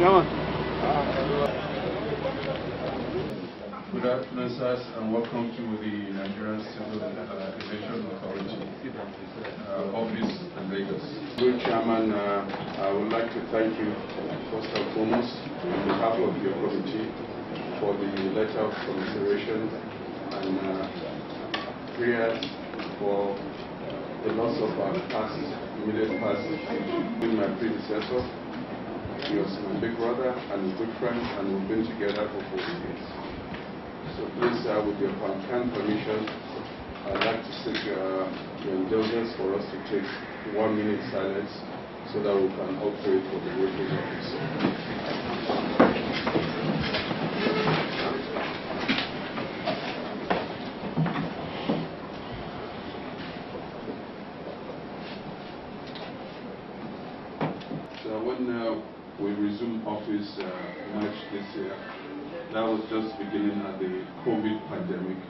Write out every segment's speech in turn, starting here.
Yaman. Good afternoon, sirs, and welcome to the Nigerian Civil uh, Aviation Authority uh, office in Lagos. Good Chairman, uh, I would like to thank you first and foremost on behalf of your committee for the letter of consideration and uh, prayers for the loss of our past, immediate past, my predecessor. He was my big brother and a good friend, and we've been together for 40 years. So please, uh, with your kind permission, I'd like to seek uh, your indulgence for us to take one minute silence so that we can all for the working officer. So when uh, we resumed office uh, March this year, that was just beginning of the COVID pandemic.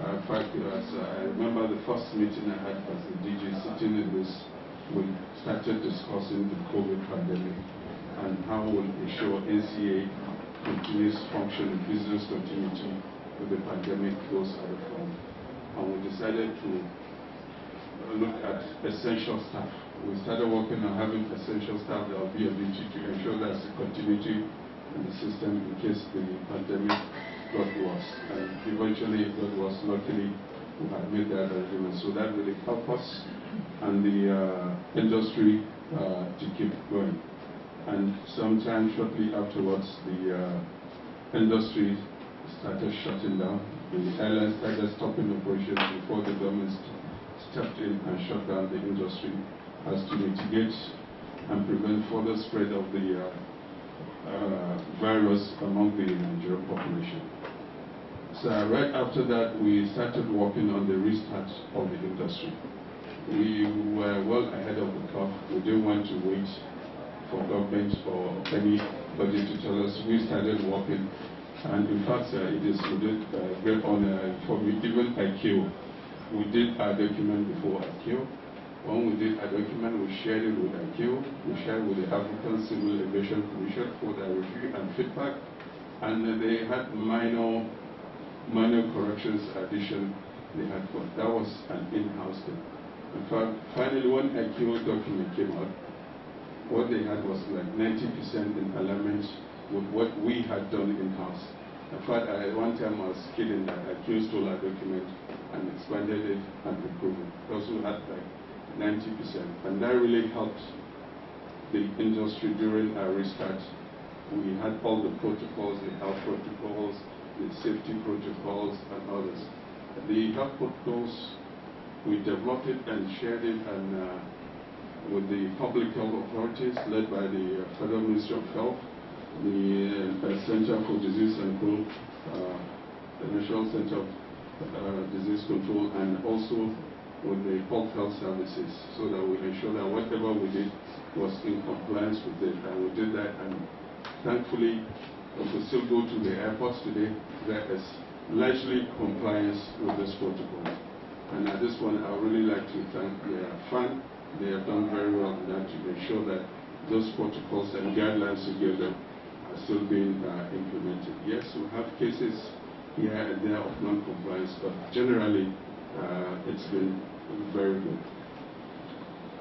Uh, in fact, uh, I remember the first meeting I had as the DG sitting in this, we started discussing the COVID pandemic and how we'll ensure NCA continues functioning, business continuity with the pandemic goes out of hand. And we decided to look at essential staff. We started working on having essential staff that will be able to ensure there's a continuity in the system in case the pandemic got worse. And eventually it got worse. Luckily, we had made that arrangement. So that really helped us and the uh, industry uh, to keep going. And sometime shortly afterwards, the uh, industry started shutting down. The airlines started stopping operations before the government stepped in and shut down the industry as to mitigate and prevent further spread of the uh, uh, virus among the Nigerian population. So right after that, we started working on the restart of the industry. We were well ahead of the curve. We didn't want to wait for government or anybody to tell us. We started working, and in fact, uh, it is we did uh, great honor for me. Even ICAO, we did our document before ICAO. When we did a document, we shared it with ICAO, we shared it with the African Civil Aviation Commission for their review and feedback, and uh, they had minor, minor corrections, addition they had for that was an in-house thing. In fact, finally, when ICAO document came out, what they had was like 90% in alignment with what we had done in-house. In fact, at one time I was kidding that ICAO stole our document and expanded it and improved it. Because we had like 90%. And that really helped the industry during our restart. We had all the protocols, the health protocols, the safety protocols, and others. The health protocols, we developed it and shared it and uh, with the public health authorities led by the uh, Federal Ministry of Health, the uh, Center for Disease Control, uh, the National Center of uh, Disease Control, and also with the Public Health Services, so that we ensure that whatever we did was in compliance with it, and we did that. And thankfully, we still go to the airports today, there is largely compliance with this protocol. And at this point, I really like to thank the FAAN they have done very well in that to ensure that those protocols and guidelines together are still being uh, implemented. Yes, we have cases here and there of non-compliance, but generally it's been very good.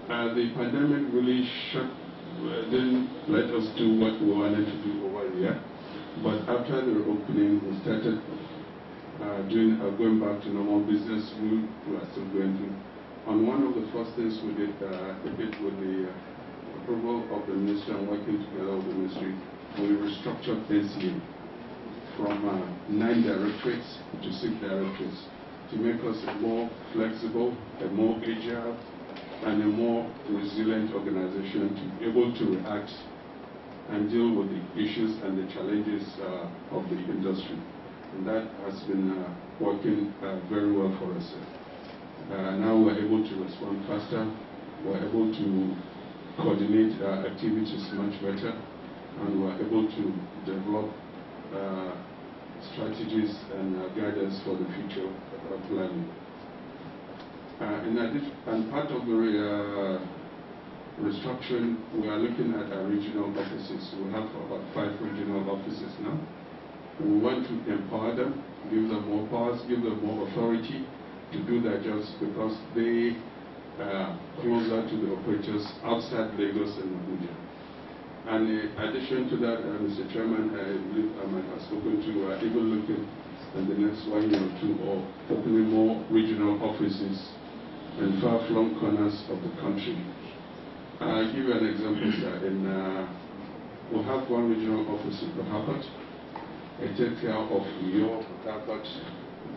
Uh, the pandemic really shut, uh, didn't let us do what we wanted to do over here, but after the reopening, we started uh, doing, going back to normal business. We, we are still going through on one of the first things we did, uh, we did with the uh, approval of the ministry and working together with the ministry, we restructured NCA from uh, nine directorates to six directorates to make us a more flexible, a more agile, and a more resilient organization to be able to react and deal with the issues and the challenges uh, of the industry. And that has been uh, working uh, very well for us. Uh, now we're able to respond faster, we're able to coordinate uh, activities much better, and we're able to develop uh, strategies and guidance for the future planning. Um, uh, in addition, and part of the uh, restructuring, we are looking at our regional offices. We have about five regional offices now. We want to empower them, give them more powers, give them more authority to do their jobs because they are closer to the operators outside Lagos and Abuja. And in addition to that, uh, Mr. Chairman, I believe um, I might have spoken to, uh, even looking in the next one year or two, or opening more regional offices in far-flung corners of the country. I'll give you an example, sir. In, uh, we have one regional office in Port I take care of York, Port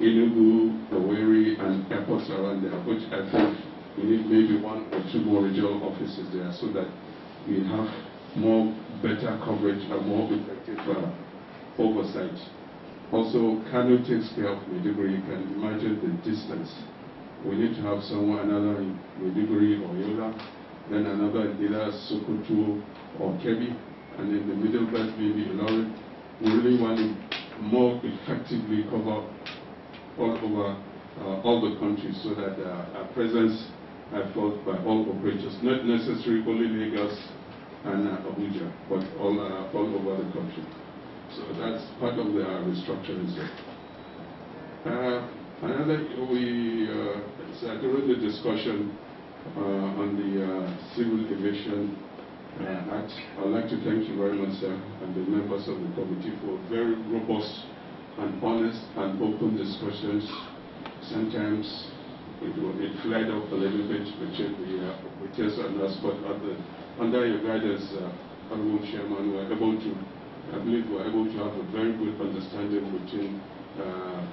Enugu, Owerri, and airports around there, which I think we need maybe one or two more regional offices there so that we have more better coverage and more effective uh, oversight. Also, Kano takes care of Maiduguri. You can imagine the distance. We need to have someone, another in Maiduguri or Yola, then another in either Sokoto or Kebbi, and in the middle belt maybe Ilorin. We really want to more effectively cover all over uh, all the countries so that uh, our presence are felt by all operators, not necessarily only Lagos and uh, Abuja, but all, uh, all over the country. So that's part of the restructuring. Uh, another, we, uh, during the discussion uh, on the uh, Civil Aviation Act, I'd like to thank you very much, sir, and the members of the committee for very robust and honest and open discussions. Sometimes it, it flared up a little bit between the uh, operators and us, but under, your guidance, uh, Honorable Chairman, we were able to, I believe we're able to have a very good understanding between uh,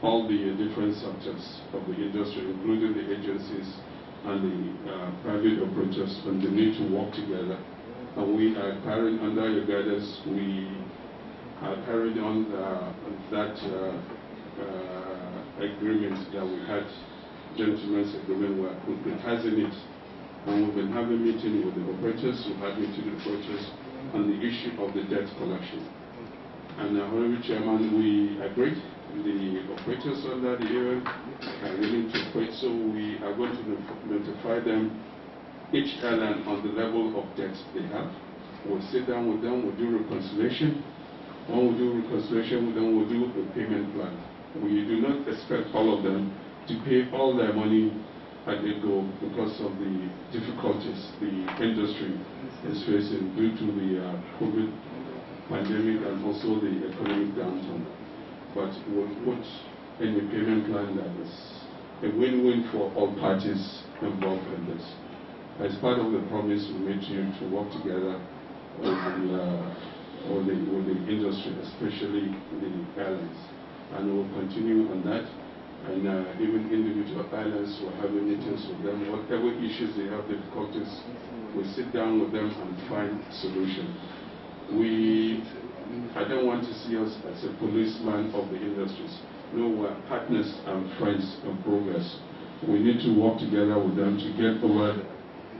all the different sectors of the industry, including the agencies and the uh, private operators, and the need to work together. And we are carrying, under your guidance, we are carried on that uh, uh, agreement that we had gentleman's agreement, we're concretizing it. And we've been having meeting with the operators, we've had meeting with the operators on the issue of the debt collection. And uh, Honorable Chairman, we agreed with the operators under the area are willing to operate, so we are going to notify them each airline on the level of debt they have. We'll sit down with them, we'll do reconciliation. When we do reconciliation with them, we'll do a payment plan. We do not expect all of them to pay all their money at the go because of the difficulties the industry is facing due to the uh, COVID pandemic and also the economic downturn. But we'll put payment plan that is a win-win for all parties involved in this. As part of the promise we made to you to work together with the, uh, with the, with the industry, especially the airlines. And we'll continue on that and uh, even individual islands we're having meetings with them. Whatever issues they have difficulties, we sit down with them and find solution. We, I don't want to see us as a policeman of the industries. No, we're partners and friends in progress. We need to work together with them to get over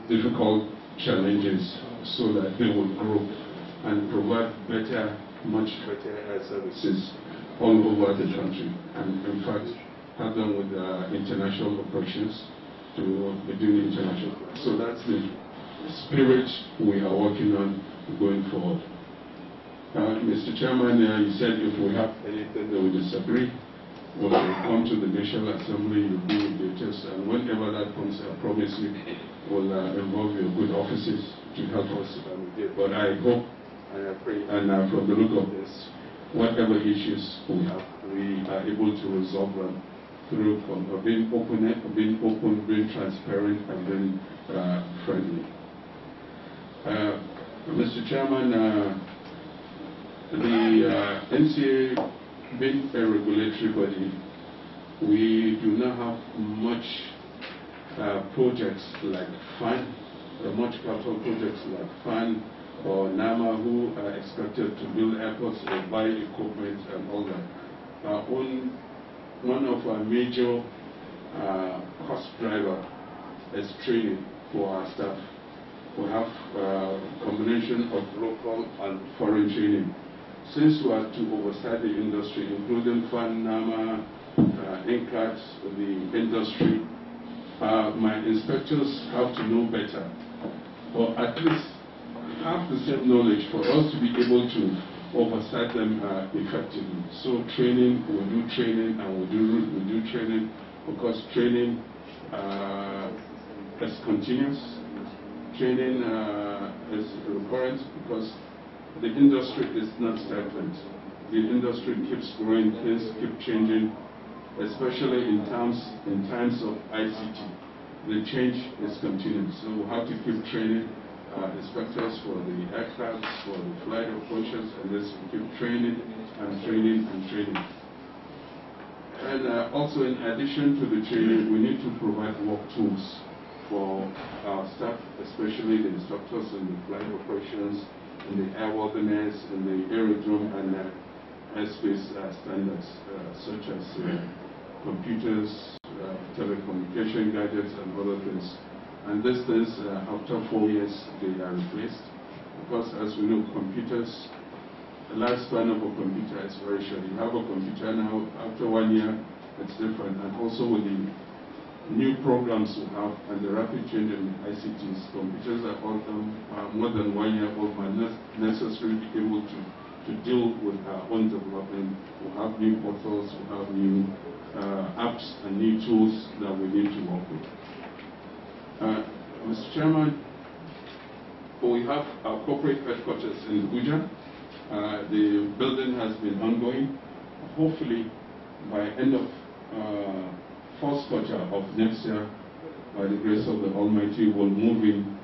difficult challenges so that they will grow and provide better, much better services all over the country. And in fact, have them with uh, international operations to be doing international. So that's the spirit we are working on going forward. Uh, Mr. Chairman, uh, you said if we have anything that we disagree, we'll come to the National Assembly, you'll be details, and whenever that comes, I promise you, we'll uh, involve your good offices to help us. But I hope and I pray, and uh, from the look of this, whatever issues we have, we are able to resolve them through uh, being open, being open, being transparent, and being uh, friendly. Uh, Mr. Chairman, uh, the uh, NCA being a regulatory body, we do not have much uh, projects like FAAN, much capital projects like FAAN or NAMA who are expected to build airports or buy equipment and all that. Our own one of our major uh, cost driver is training for our staff. We have a combination of local and foreign training. Since we are to oversight the industry, including FAAN, NAMA, uh, the industry, uh, my inspectors have to know better or at least have the same knowledge for us to be able to oversight them uh, effectively. So training, we do training and we do, we do training because training uh, is continuous. Training uh, is recurrent because the industry is not stagnant. The industry keeps growing, things keep changing, especially in terms in times of ICT. The change is continuous, so we have to keep training uh, inspectors for the aircraft, for the flight operations, and this we keep training and training and training. And uh, also, in addition to the training, we need to provide work tools for our staff, especially the instructors in the flight operations, in the airworthiness, in the aerodrome and uh, airspace uh, standards, uh, such as uh, computers, uh, telecommunication gadgets, and other things. And these things, after four years, they are replaced. Because as we know, computers, the lifespan of a computer is very short. You have a computer now, after one year, it's different. And also with the new programs we have and the rapid change in ICTs, computers are all uh, more than one year old, but not necessarily able to, to deal with our own development. We have new portals, we have new uh, apps and new tools that we need to work with. Uh, Mr. Chairman, we have our corporate headquarters in Abuja. Uh, the building has been ongoing. Hopefully, by end of uh, first quarter of next year, by the grace of the Almighty, we'll move in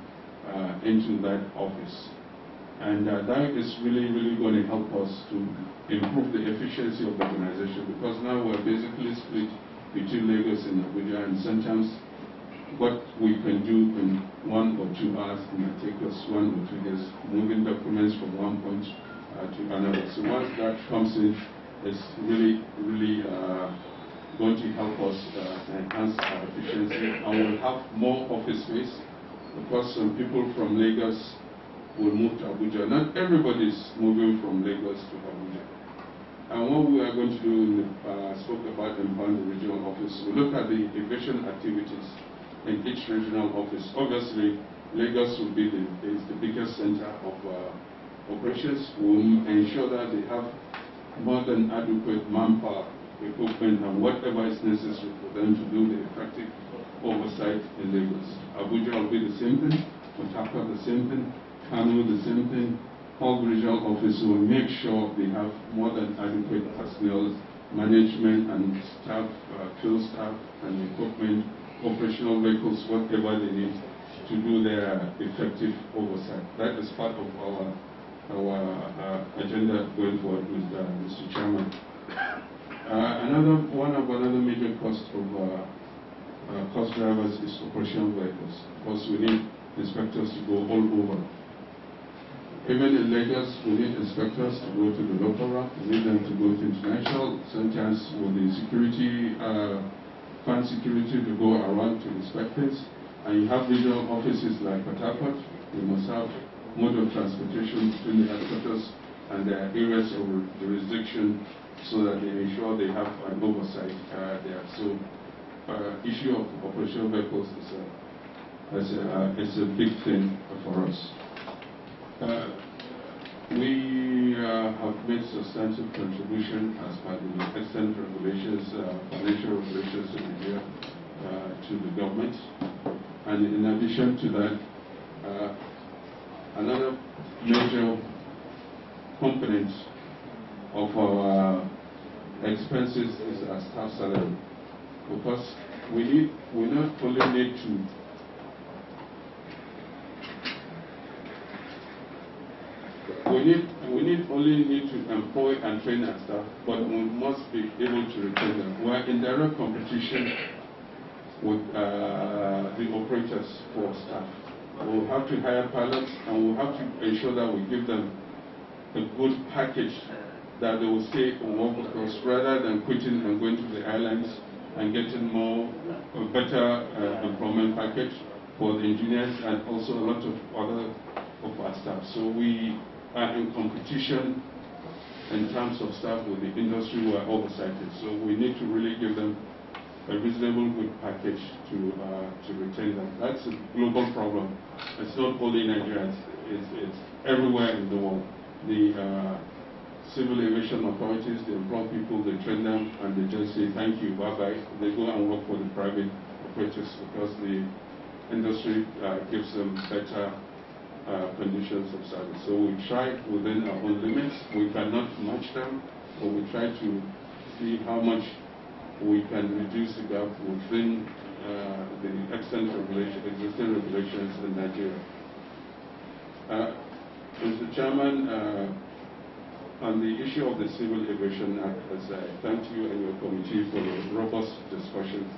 into that office. And that is really, really going to help us to improve the efficiency of the organization because now we're basically split between Lagos and Abuja and sometimes what we can do in one or two hours it might take us one or two days moving documents from one point uh, to another. So once that comes in, it's really, really uh, going to help us uh, enhance our efficiency and we'll have more office space because some people from Lagos will move to Abuja. Not everybody is moving from Lagos to Abuja. And what we are going to do, I uh, spoke about in the regional office, we look at the aviation activities in each regional office. Obviously, Lagos will be the, is the biggest center of uh, operations. We'll ensure that they have more than adequate manpower equipment and whatever is necessary for them to do the effective oversight in Lagos. Abuja will be the same thing, Port the same thing, Kano the same thing. All regional offices will make sure they have more than adequate personnel, management and staff, uh, field staff and equipment, operational vehicles, whatever they need to do their effective oversight. That is part of our our uh, agenda going forward uh, Mr. Chairman. Uh, another one of another major cost of uh, uh, cost drivers is operational vehicles. Because we need inspectors to go all over. Even in Lagos, we need inspectors to go to the local route. We need them to go to international. Sometimes with the security, FAAN security to go around to inspect things. And you have regional offices like Port You must have mode of transportation between the headquarters and their areas of jurisdiction so that they ensure they have an oversight uh, there. So uh, issue of operational vehicles is a, is a, uh, is a big thing for us. Uh, we uh, have made substantial contribution as part of the extant regulations, uh, financial regulations in Nigeria to the government. And in addition to that, another major component of our expenses is our staff salary. Because we need, we not only need to we need, we need only need to employ and train our staff, but we must be able to retain them. We are in direct competition with uh, the operators for staff. We'll have to hire pilots and we'll have to ensure that we give them a good package that they will stay on work because rather than quitting and going to the islands and getting more, a better uh, employment package for the engineers and also a lot of other of our staff. So we are in competition in terms of staff with the industry who are oversighted. So we need to really give them a reasonable good package to uh, to retain them. That's a global problem. It's not only Nigeria, it's, it's, it's everywhere in the world. The uh, civil aviation authorities, they employ people, they train them, and they just say thank you, bye-bye. They go and work for the private operators because the industry uh, gives them better uh, conditions of service. So we try within our own limits. We cannot match them, but we try to see how much we can reduce the gap within uh, the regulation, existing regulations in Nigeria. Uh, Mr. Chairman, uh, on the issue of the Civil Aviation Act, as I thank you and your committee for the robust discussion.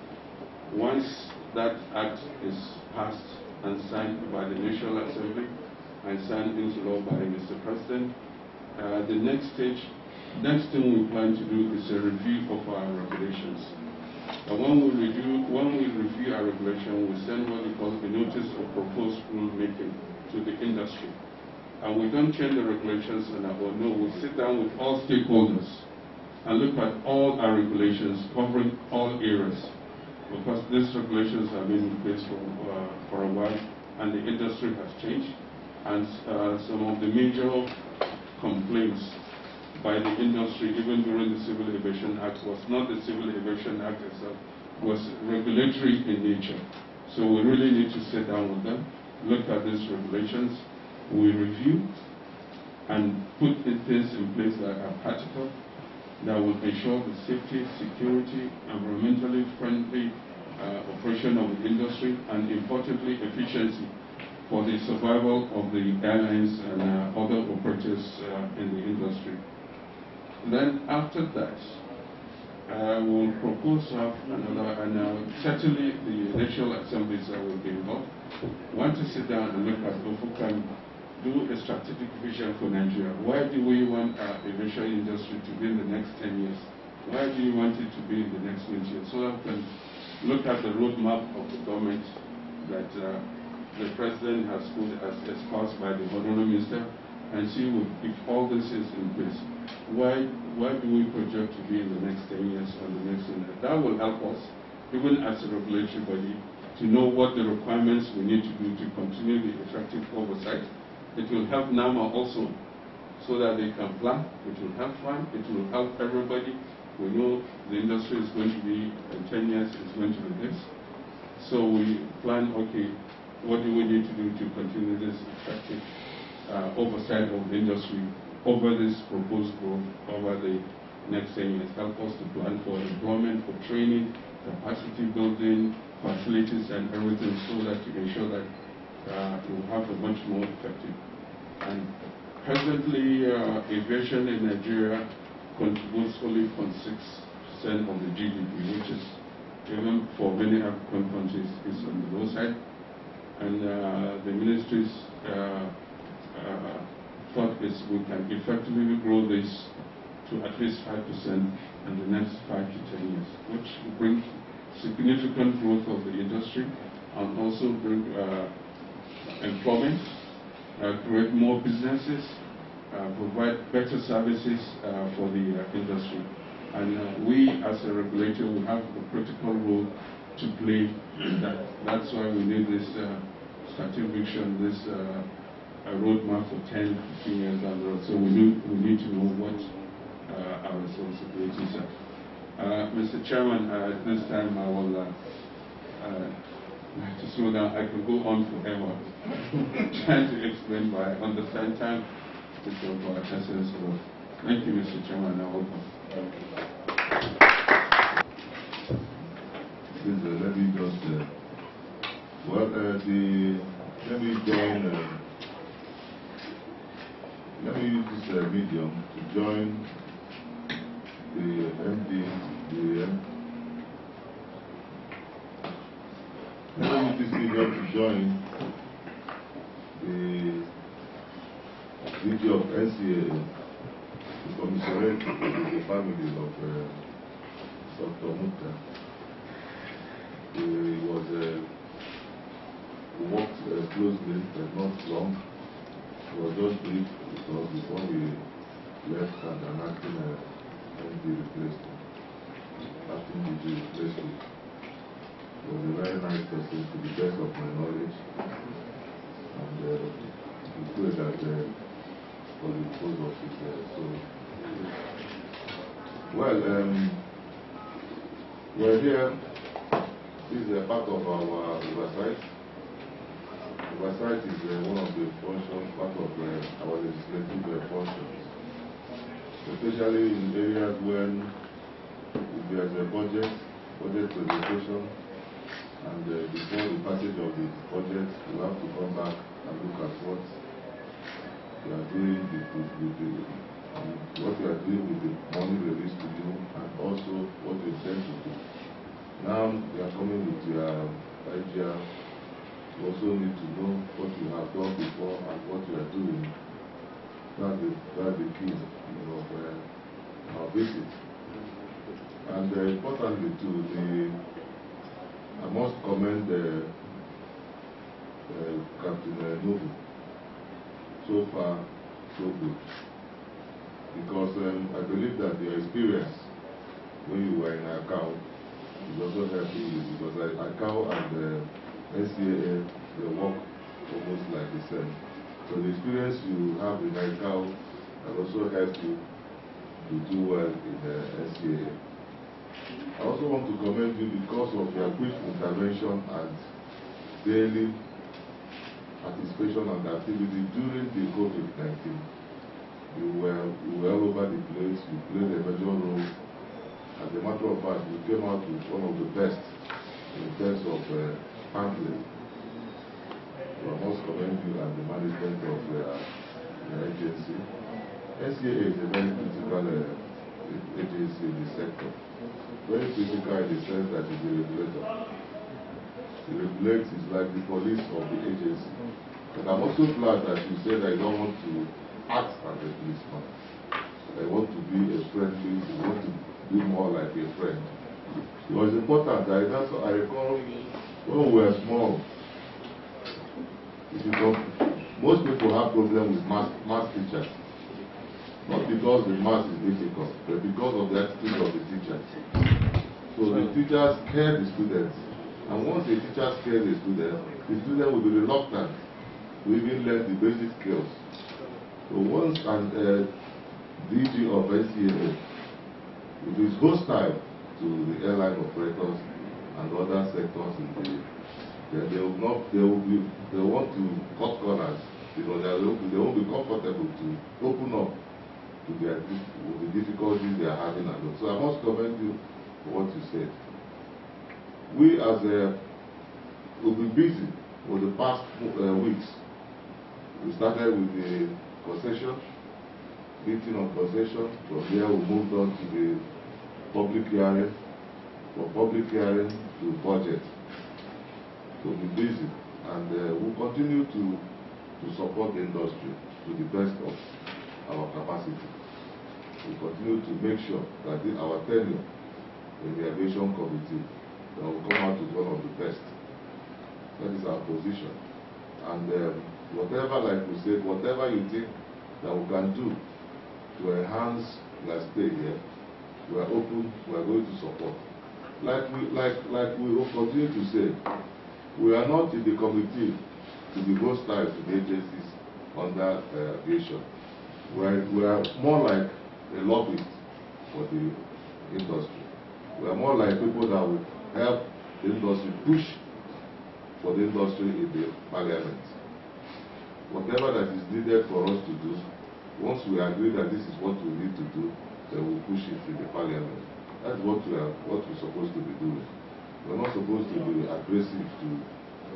Once that act is passed and signed by the National Assembly and signed into law by Mr. President, uh, the next stage, next thing we plan to do is a review of our regulations. And when we review, when we review our regulation, we send what we call a notice of proposed rulemaking to the industry. And we don't change the regulations on our own. No, we sit down with all stakeholders and look at all our regulations covering all areas. Because these regulations have been in place for, uh, for a while and the industry has changed. And uh, some of the major complaints by the industry, even during the Civil Aviation Act, was not the Civil Aviation Act itself, was regulatory in nature. So we really need to sit down with them, look at these regulations, we review and put the things in place that are practical, that will ensure the safety, security, environmentally friendly uh, operation of the industry, and importantly, efficiency for the survival of the airlines and uh, other operators uh, in the industry. Then after that, uh, we'll propose have another, and uh, certainly the national assemblies that will be involved, want to sit down and look at OFUCAM do a strategic vision for Nigeria. Why do we want our aviation industry to be in the next 10 years? Why do you want it to be in the next 20 years? So that we can look at the roadmap of the government that uh, the president has put as espoused by the honorable minister and see if all this is in place. Why, why do we project to be in the next 10 years or the next 10 years? That will help us, even as a regulatory body, to know what the requirements we need to do to continue the effective oversight it will help NAMA also so that they can plan. It will help FAAN. It will help everybody. We know the industry is going to be, in 10 years, it's going to be this. So we plan, okay, what do we need to do to continue this effective uh, oversight of the industry over this proposed growth over the next 10 years. Help us to plan for employment, for training, capacity building, facilities and everything so that to ensure that uh, will have a much more effective and presently, uh, aviation in Nigeria contributes only 0.6% of the GDP, which is even for many African countries is on the low side. And uh, the ministry's uh, uh, thought is we can effectively grow this to at least 5% in the next 5 to 10 years, which will bring significant growth of the industry and also bring uh, employment uh, create more businesses, uh, provide better services uh, for the industry. And we, as a regulator, we have a critical role to play that. That's why we need this strategic vision, this roadmap for 10, 15 years down the road. So we need, we need to know what our responsibilities are. Uh, Mr. Chairman, uh, at this time I will to slow down. I could go on forever trying to explain, but I understand time is of our essence. So thank you, Mr. Chairman. I. Please, uh, let me just, uh, well, uh, the, let me join, uh, let me use this uh, medium to join the MD, the MD Now this medium to join the video of NCA to commiserate with the family of uh, Dr. Muhtar. He was uh, he worked uh, closely, but not long. It was just brief because before we left and an acting uh, MD replaced him. Acting DG replaced him. Person to the best of my knowledge. And uh, we pray that uh, for the post office there. So, well, um, we're here. This is a part of our oversight. Oversight is uh, one of the functions, part of uh, our legislative uh, functions, especially in areas when there's a budget, budget presentation, and uh, before the passage of the budget, we have to come back and look at what you are doing with, with, with the, what you are doing with the money released to you, and also what you intend to do. Now you are coming with your idea. You also need to know what you have done before and what you are doing. That's the, that's the key you know, of uh, our visit. And uh, importantly too, the, I must commend uh, uh, Captain uh, Nobu. So far, so good. Because um, I believe that your experience when you were in account is also helping you because I, account and uh, NCAA, they work almost like the same. So the experience you have in account can also help you to do well in the NCAA. I also want to commend you because of your quick intervention and daily participation and activity during the COVID-19. You were, were all over the place, you played a major role. As a matter of fact, you came out with one of the best in terms of uh, handling. I must commend you and the management of uh, your agency. NCA is a very critical uh, agency in the sector. Very critical in the sense that it's a regulator. The regulator is like the police of the agency. And I'm also glad that you said I don't want to act as a policeman. I want to be a friendly, I want to be more like a friend. It was important. I, that's, I recall when we were small, come, most people have problem with math, math teachers. Not because the math is difficult, but because of the attitude of the teachers. So the teachers scare the students. And once the teacher scares the student, the student will be reluctant to even learn the basic skills. So once an uh, DG of NCAA, it is hostile to the airline operators and other sectors in the then they will not they will be they want to cut corners because they will they won't be comfortable to open up to their with the difficulties they are having. So I must commend you for what you said. We as a will be busy for the past uh, weeks. We started with the concession, meeting on concession. From there we moved on to the public hearing, from public hearing to budget. So be busy and uh, we'll continue to, to support the industry to the best of our capacity. We continue to make sure that the, our tenure in the aviation committee that will come out with one of the best. That is our position. And um, whatever, like we said, whatever you think that we can do to enhance your stay here, we are open, we are going to support. Like we, like, like we will continue to say, we are not in the committee to be hostile to the agencies under uh, aviation. We are, we are more like a lobbyist for the industry. We are more like people that will help the industry push for the industry in the parliament. Whatever that is needed for us to do, once we agree that this is what we need to do, then we'll push it in the parliament. That's what we are what we're supposed to be doing. We're not supposed to be aggressive to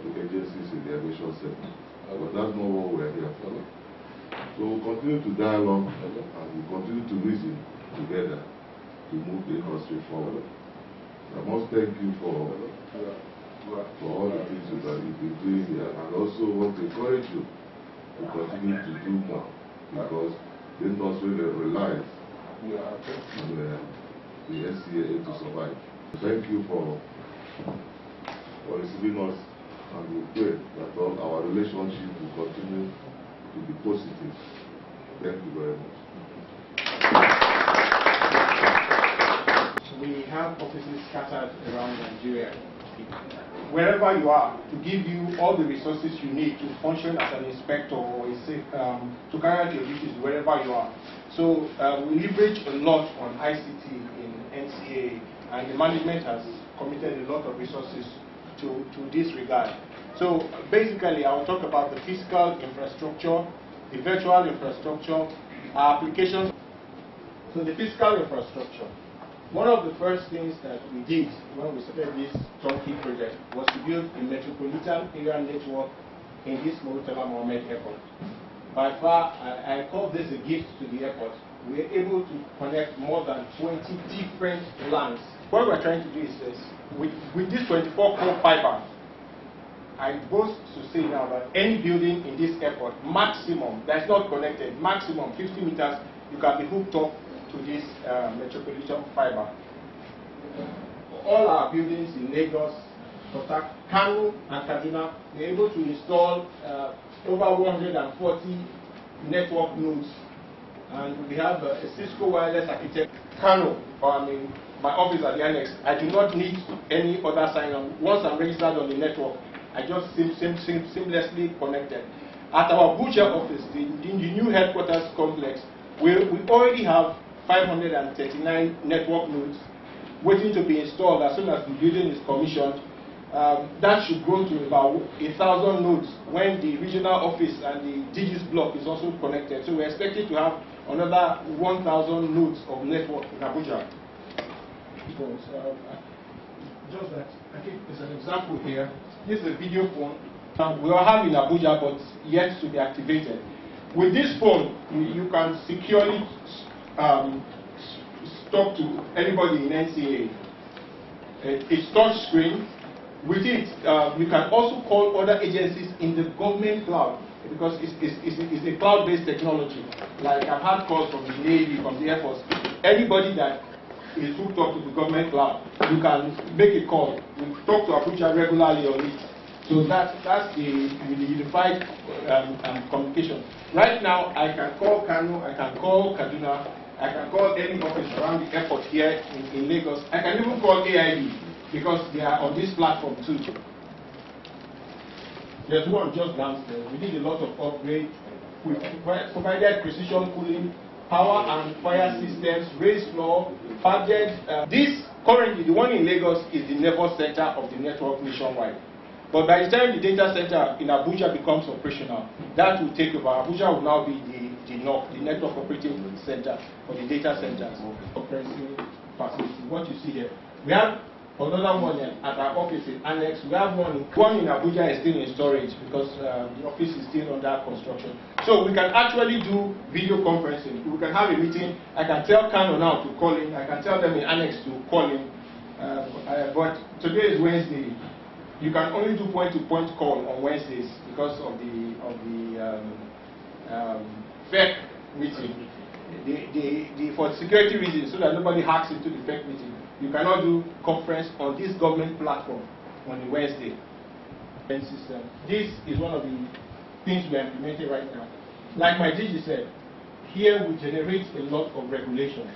the agencies in the aviation sector. But that's not what we're here for. So we'll continue to dialogue and we'll continue to reason together to move the industry forward. I must thank you for for all the things that you've been doing here and also want to encourage you to continue to do more because the industry relies on uh, the, the NCAA to survive. Thank you for for receiving us and we pray that all our relationship will continue to be positive. Thank you very much. We have offices scattered around Nigeria. wherever you are to give you all the resources you need to function as an inspector or a safe, um, to carry out your duties wherever you are. So uh, we leverage a lot on ICT in NCA, and the management has committed a lot of resources to, to this regard. So basically, I'll talk about the physical infrastructure, the virtual infrastructure, our applications. So the physical infrastructure. One of the first things that we did when we started this turnkey project was to build a metropolitan area network in this Murtala Mohammed Airport. By far, I, I call this a gift to the airport. We are able to connect more than 20 different lands. What we're trying to do is this. With, with this 24 core fiber, I boast to say now that any building in this airport, maximum, that's not connected, maximum 50 meters, you can be hooked up to this uh, metropolitan fiber. All our buildings in Lagos, Kotak, Kano, and Kaduna, we're able to install uh, over 140 network nodes. And we have uh, a Cisco wireless architect, Kano, or I mean, my office at the annex. I do not need any other sign-on. Once I'm registered on the network, I just seem, seem, seem seamlessly connected. At our Abuja office, the, the new headquarters complex, we, we already have 539 network nodes waiting to be installed as soon as the building is commissioned. Um, that should grow to about a thousand nodes when the regional office and the DG's block is also connected. So we're expecting to have another 1,000 nodes of network in Abuja. So, uh, just that, I think there's an example here. This is a video phone. Um, we all have in Abuja, but yet to be activated. With this phone, you, can securely um, talk to anybody in NCA. It's touch screen. With it, uh, you can also call other agencies in the government cloud because it's, it's, it's a cloud-based technology. Like I've had calls from the Navy, from the Air Force. Anybody that is hooked up to the government cloud, you can make a call. We talk to Abuja regularly on it. So that, that's the, the unified um, um, communication. Right now, I can call Kano, I can call Kaduna, I can call any office around the airport here in, in Lagos. I can even call AID because they are on this platform too. There's one just downstairs. We did a lot of upgrades. We provided precision cooling, power and fire systems, raised floor, padded. Uh, this currently, the one in Lagos is the nervous center of the network nationwide. But by the time the data center in Abuja becomes operational, that will take over. Abuja will now be the, the NOC, the network operating center for the data facility. What you see here. We have another one at our office in Annex. We have one, one in Abuja is still in storage because uh, the office is still under construction. So we can actually do video conferencing. We can have a meeting. I can tell Kano now to call in. I can tell them in Annex to call in. Uh, uh, but today is Wednesday. You can only do point-to-point -point call on Wednesdays because of the of the um, um, FEC meeting. The, the, the, for security reasons, so that nobody hacks into the FEC meeting, you cannot do conference on this government platform on a Wednesday. System. This is one of the things we are implementing right now. Like my DG said, here we generate a lot of regulations.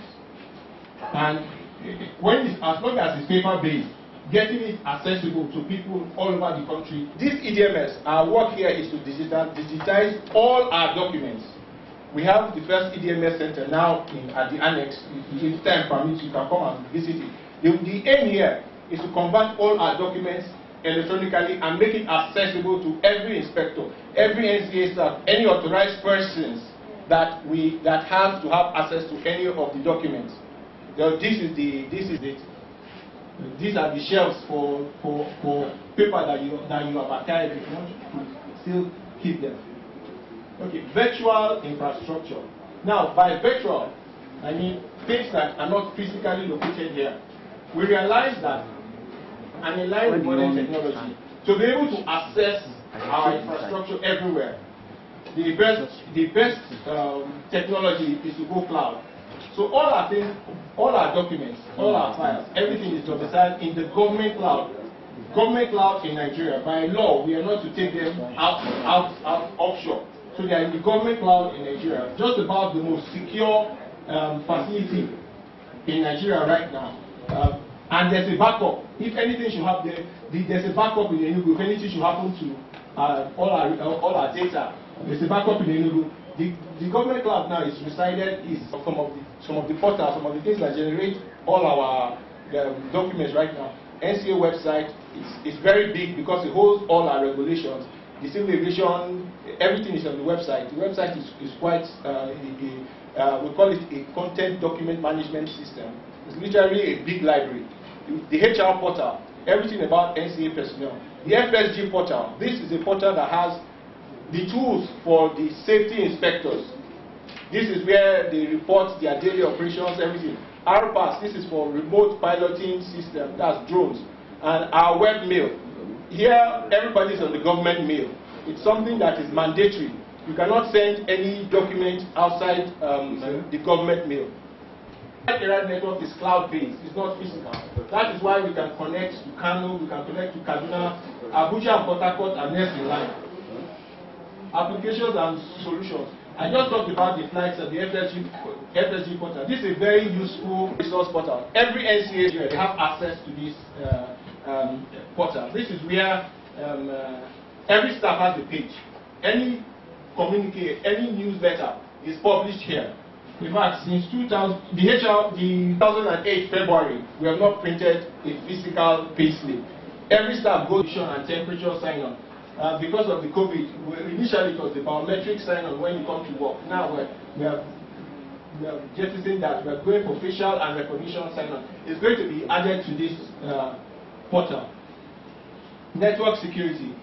And when it's, as long as it's paper-based, getting it accessible to people all over the country. This EDMS, our work here is to digital, digitize all our documents. We have the first EDMS center now in, at the annex. If time permits, you can come and visit it. The, the aim here is to convert all our documents electronically and make it accessible to every inspector, every NCA staff, any authorized persons that we that have to have access to any of the documents. This is the this is it. These are the shelves for, for, for paper that you, that you have archived if you want to still keep them. Okay, virtual infrastructure. Now, by virtual, I mean things that are not physically located here. We realize that and in line with modern technology, to be able to access our infrastructure everywhere, the best, the best um, technology is to go cloud. So all our things, all our documents, all our files, everything is domiciled in the government cloud. Government cloud in Nigeria, by law, we are not to take them out, out, out offshore. So they are in the government cloud in Nigeria, just about the most secure um, facility in Nigeria right now. Uh, And there's a backup. If anything should happen, the, there's a backup in Enugu. If anything should happen to uh, all, our, uh, all our data, there's a backup in Enugu. The, the government cloud now is resided is some of the some of the portals, some of the things that generate all our um, documents right now. NCA website is, is very big because it holds all our regulations. The civil aviation, everything is on the website. The website is, is quite, uh, a, a, uh, we call it a content document management system. It's literally a big library. The, the HR portal, everything about NCA personnel. The FSG portal, this is a portal that has the tools for the safety inspectors. This is where they report their daily operations, everything. RPAS, this is for remote piloting system, that's drones. And our web mail. Here, everybody is on the government mail. It's something that is mandatory. You cannot send any document outside um, the government mail. Internet network is cloud-based, it's not physical. That is why we can connect to Kano, we can connect to Kaduna, Abuja and Port Harcourt are next in line. Applications and solutions. I just talked about the flights and the FSG, FSG portal. This is a very useful resource portal. Every NCA have access to this uh, um, portal. This is where um, uh, every staff has a page. Any communique, any newsletter is published here. In fact, since 2000, the HR, the 2008 February, we have not printed a physical payslip. Every staff goes and temperature sign on. Uh, because of the COVID, initially it was the biometric sign on when you come to work. Now we're, we have we that. We're going for facial and recognition sign on. It's going to be added to this uh, portal. Network security.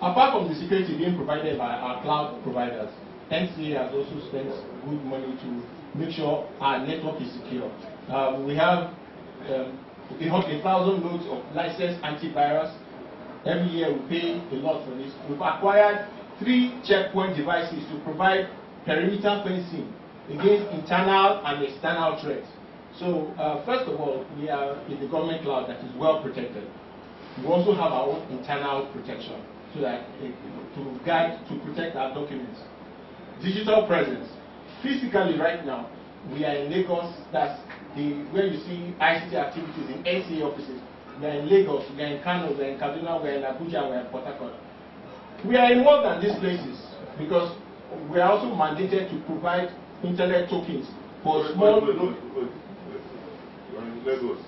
Apart from the security being provided by our cloud providers, NCA has also spent good money to make sure our network is secure. Um, we have um, a thousand nodes of licensed antivirus. Every year we pay a lot for this. We've acquired three checkpoint devices to provide perimeter fencing against internal and external threats. So uh, first of all, we are in the government cloud that is well protected. We also have our own internal protection so that uh, to guide, to protect our documents. Digital presence. Physically right now, we are in Lagos, that's the, where you see ICT activities in NCA offices. We are in Lagos, we are in Kano, we are in Kaduna, we are in Abuja, we are in Port Harcourt. We are involved in more than these places because we are also mandated to provide internet tokens for small. wait, wait, wait, in Lagos,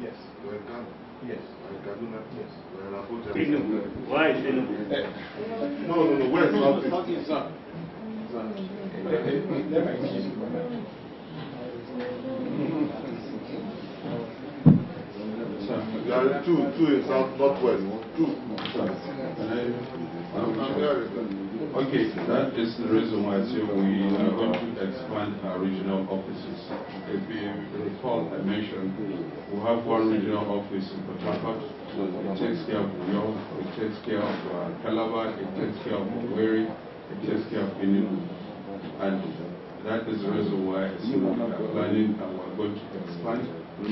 Yes, you're in Kano, yes. you're in Kaduna, Yes. you're in Abuja. Tinubu. Why Tinubu? No, no, no, where is South East? Sir, sir. Let me finish it for now. Sir, There are two, two in South, Northwest, two. Okay, that is the reason why we are going to expand our regional offices. If you recall, I mentioned we have one regional office in Port. It takes care of York, it takes care of uh, Calabar, it takes care of Owerri, it takes care of Enugu. And that is the reason why we are planning and we're going to expand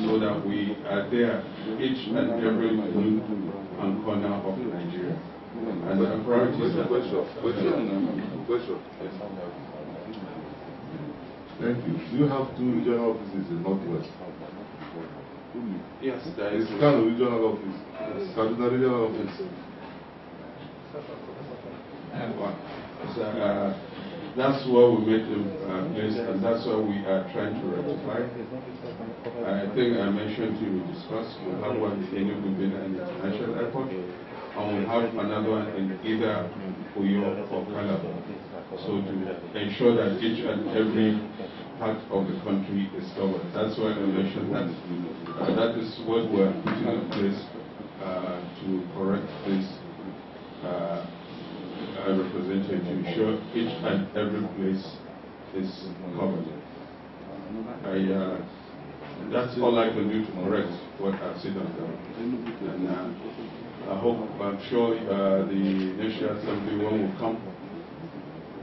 so that we are there each and every nook and corner of Nigeria. And the priorities are question, question, question. Thank you. Do you have two regional offices in Northwest? Yes, there is. It's Kano regional office, Kaduna regional office. So, uh, That's where we made uh, place, and that's where we are trying to rectify. I think I mentioned to you, we discussed, we have one in Enugu Bina International Airport, and we have another one in either Uyo or Calabar. So to ensure that each and every part of the country is covered. That's why I mentioned that. Uh, That is what we're putting in place uh, to correct this uh, uh, representative to ensure each and every place is covered. I, uh, that's all I can do to correct what I've seen on the, and uh, I hope, I'm sure uh, the National Assembly one will come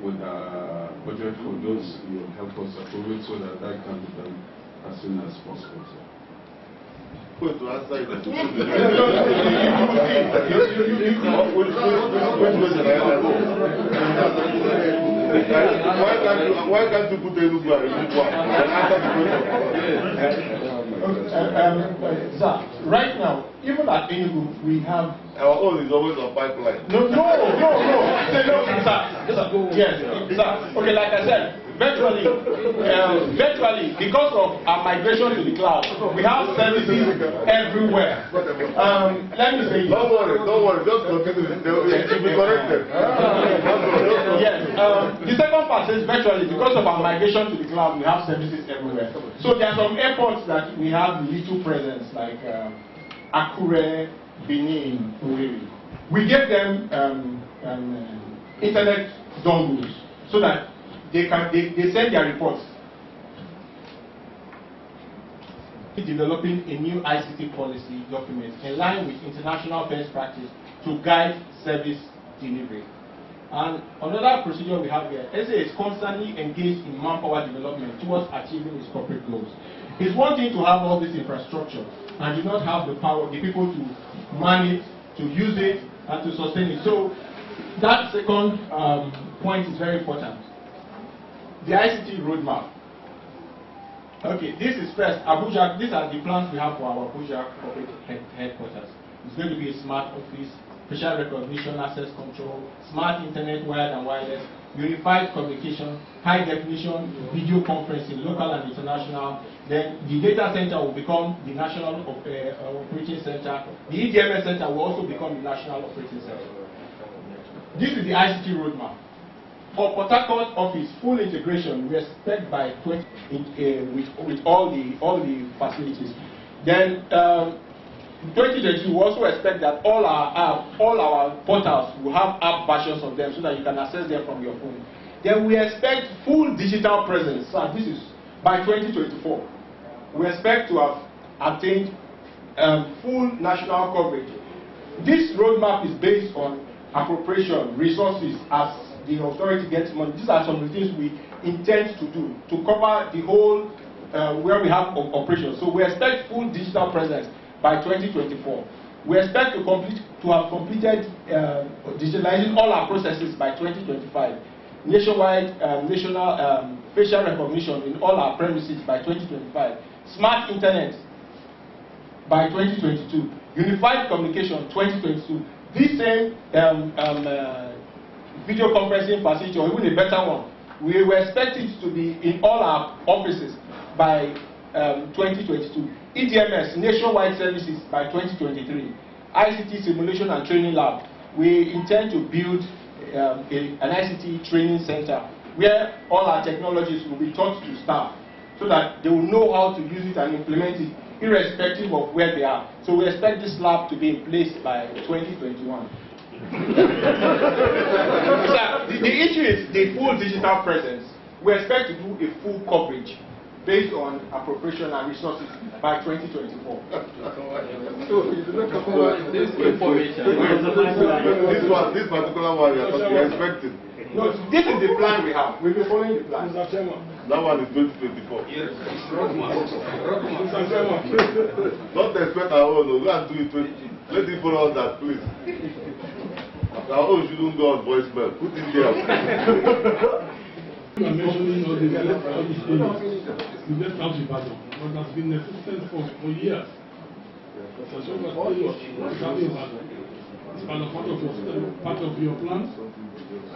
with a budget for those, you will help us approve it so that that can be done as soon as possible. sir. Going to answer it. Why can't you, why can't you put Enugu and Enugu and answer the question? Okay, sir, right now, even at Enugu, we have Our own is always on pipeline. No, no, no, no. Say no, sir. sir. Yes, sir. Okay, like I said, virtually, um, virtually, because of our migration to the cloud, we have services everywhere. Um, let me say. Don't worry, don't worry, just continue. It will be corrected. Yes. Um, the second part is virtually because of our migration to the cloud, we have services everywhere. So there are some airports that we have little presence, like um, Akure, Benin, Owerri. We give them um, um, uh, internet dongles so that they can they, they send their reports. Developing a new ICT policy document in line with international best practice to guide service delivery. And another procedure we have here, SA is constantly engaged in manpower development towards achieving its corporate goals. It's one thing to have all this infrastructure and do not have the power, the people to manage, to use it, and to sustain it. So that second um, point is very important. The ICT roadmap. Okay, this is first Abuja. These are the plans we have for our Abuja corporate head, headquarters. It's going to be a smart office, facial recognition, access control, smart internet, wired and wireless, unified communication, high definition video conferencing, local and international. Then the data center will become the national op uh, operating center. The EDMS center will also become the national operating center. This is the ICT roadmap. For Port Harcourt office, full integration, we expect by 20, in, uh, with, with all the all the facilities. Then um, 2022, we also expect that all our app, all our portals will have app versions of them so that you can access them from your phone. Then we expect full digital presence. So this is by 2024. We expect to have attained um, full national coverage. This roadmap is based on appropriation, resources as the authority gets money. These are some of the things we intend to do to cover the whole uh, where we have operations. So we expect full digital presence by 2024. We expect to complete to have completed uh, digitalizing all our processes by 2025. Nationwide um, national um, facial recognition in all our premises by 2025. Smart internet by 2022. Unified communication 2022. This same um, um, uh, video conferencing facility or even a better one, we will expect it to be in all our offices by um, 2022. EDMS, nationwide services by 2023. ICT simulation and training lab. We intend to build um, a, an ICT training center where all our technologies will be taught to staff so that they will know how to use it and implement it irrespective of where they are. So we expect this lab to be in place by 2021. Sir, the, the issue is the full digital presence. We expect to do a full coverage based on appropriation and resources by 2024. So, this information. This one, this particular one, you are you expecting. No, this is the plan we have. We'll be following the plan. That one is 2024. Yes. Don't expect our own, go and do it 20. Let it follow us that, please. Our own shouldn't go on voicemail. Put it there. You are mentioning all the best these things, the best out Ibadan, but has been existent for, for years. So, so what are you, what's? It's part of, part of your, part of your plans?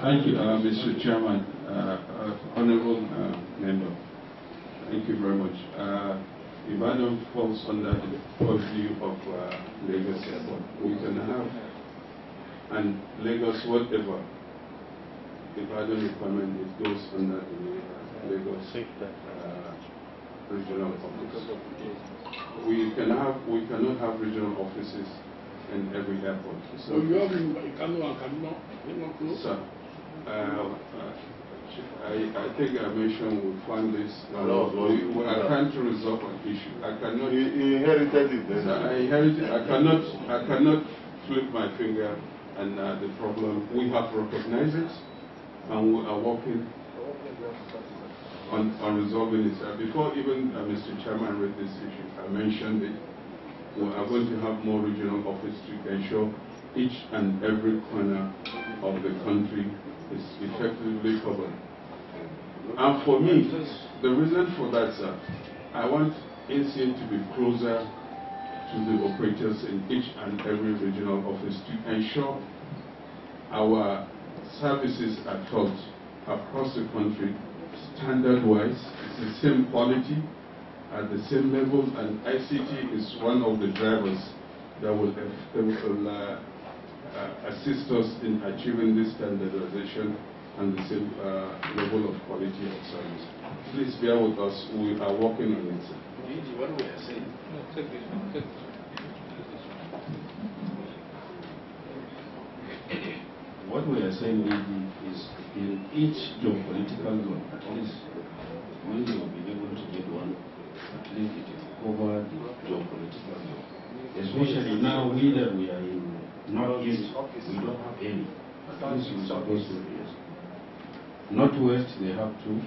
Thank you, uh, Mr. Chairman, uh, uh, Honorable uh, Member. Thank you very much. Uh, Ibadan falls under the purview of uh, Lagos Airport. We can have, and Lagos, whatever Ibadan requirement, it goes under the uh, Lagos uh, regional office. We can have, we cannot have regional offices in every airport. So you have in Kano and Kaduna, they not close? Sir, uh, uh, I, I think I mentioned we find this, uh, No, no, we, we are trying to resolve an issue. I cannot, He, he inherited it Sir, I inherited, I cannot, I cannot flip my finger and uh, the problem, we have recognized it and we are working on, on resolving it. Uh, Before even uh, Mr. Chairman read this issue, I mentioned it. We are going to have more regional office to ensure each and every corner of the country is effectively covered. And for me, the reason for that, sir, I want NCA to be closer to the operators in each and every regional office to ensure our services are taught across the country standard-wise, it's the same quality, at the same level, and ICT is one of the drivers that will, that will uh, uh, assist us in achieving this standardization and the same uh, level of quality of service. Please bear with us, we are working on it. Sir. What we are saying, What we are saying Lady, is in each geopolitical zone, at least when you will be able to get one, at least it will cover the geopolitical zone. Especially now, we that we are in northeast, we don't have any. At least we're supposed to be. Northwest, they have two.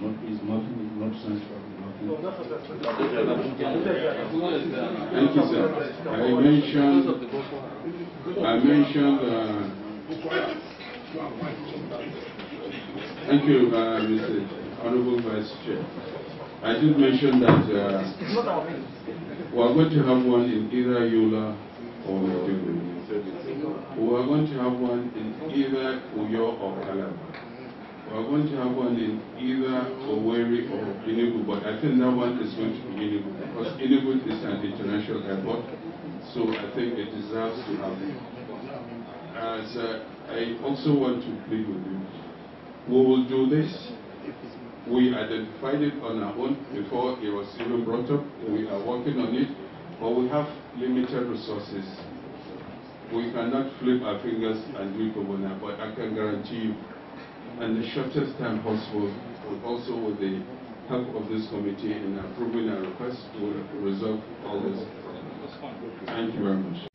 Northeast, north, north central, north. Thank you, sir. I mentioned, I mentioned, uh, thank you, uh, Mr. Honorable Vice Chair. I did mention that uh, we are going to have one in either Yola or Maiduguri. We are going to have one in either Uyo or Calabar. We are going to have one in either Owerri or Enugu, but I think that one is going to be Enugu because Enugu is an international airport, so I think it deserves to have it. As uh, I also want to plead with you, we will do this. We identified it on our own before it was even brought up. We are working on it, but we have limited resources. We cannot flip our fingers and do it overnight, but I can guarantee you, in the shortest time possible, and also with the help of this committee in approving our request, will resolve all problems. Thank you very much.